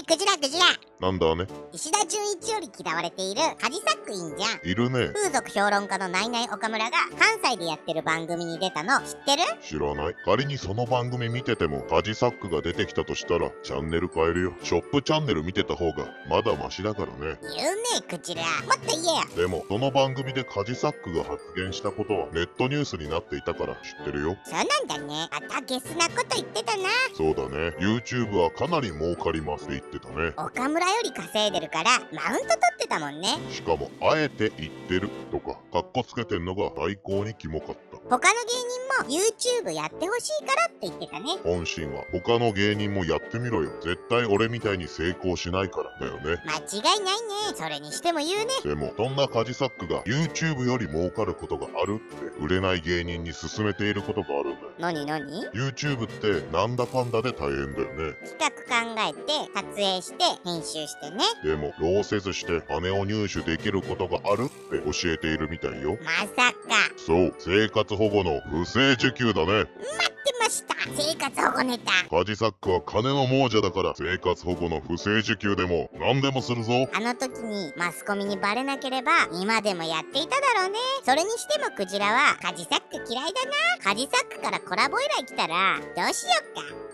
いクジラクジラなんだね。石田純一より嫌われているカジサックいんじゃん。いるね。風俗評論家のナイナイ岡村が関西でやってる番組に出たの知ってる？知らない。仮にその番組見ててもカジサックが出てきたとしたらチャンネル変えるよ。ショップチャンネル見てた方がまだマシだからね。言うねクジラもっと言えよ。でもその番組でカジサックが発言したことはネットニュースになっていたから知ってるよ。そうなんだね。またゲスなこと言ってたな。そうだね。YouTube はかなり儲かりますって言ってたね。岡村より稼いでるからマウント取ってたもんね。しかもあえて言ってるとかカッコつけてんのが最高にキモかった。他の芸人も YouTube やってほしいからって言ってたね。本心は他の芸人もやってみろよ。絶対俺みたいに成功しないからだよね。間違いないね。それにしても言うね。でもそんなカジサックが YouTube より儲かることがあるって売れない芸人に勧めていることがあるんだよ。何何？YouTube ってなんだかんだで大変だよね。企画考えて撮影して編集してね。でも労せずして金を入手できることがあるって教えているみたいよ。まさかそう生活保護の不正受給だね。待ってました。生活保護ネタ。カジサックは金の亡者だから生活保護の不正受給でも何でもするぞ。あの時にマスコミにバレなければ今でもやっていただろうね。それにしてもクジラはカジサック嫌いだな。カジサックからコラボ依頼来たらどうしよっか